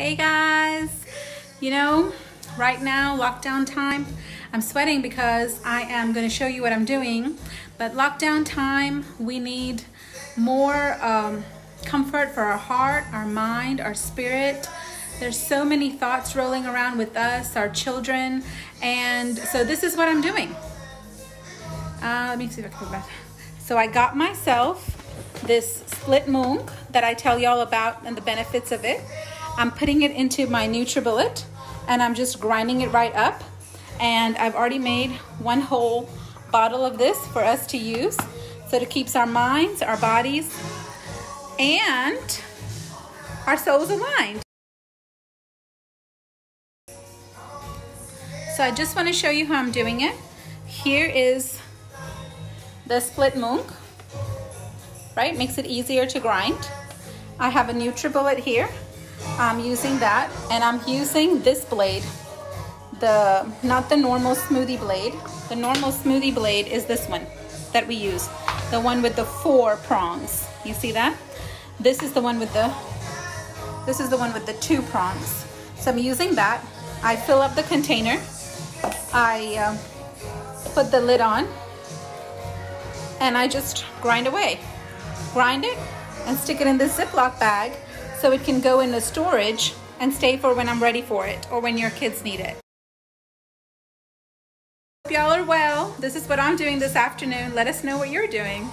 Hey guys, you know, right now, lockdown time, I'm sweating because I am going to show you what I'm doing. But lockdown time, we need more um, comfort for our heart, our mind, our spirit. There's so many thoughts rolling around with us, our children, and so this is what I'm doing. Uh, let me see if I can put that. So I got myself this split mung that I tell y'all about and the benefits of it. I'm putting it into my NutriBullet and I'm just grinding it right up. And I've already made one whole bottle of this for us to use. So it keeps our minds, our bodies, and our souls aligned. So I just want to show you how I'm doing it. Here is the split mung, right? Makes it easier to grind. I have a NutriBullet here. I'm using that and I'm using this blade. The Not the normal smoothie blade. The normal smoothie blade is this one that we use. The one with the four prongs. You see that? This is the one with the, this is the one with the two prongs. So I'm using that. I fill up the container. I uh, put the lid on and I just grind away. Grind it and stick it in this Ziploc bag so it can go in the storage and stay for when I'm ready for it or when your kids need it. Hope y'all are well. This is what I'm doing this afternoon. Let us know what you're doing.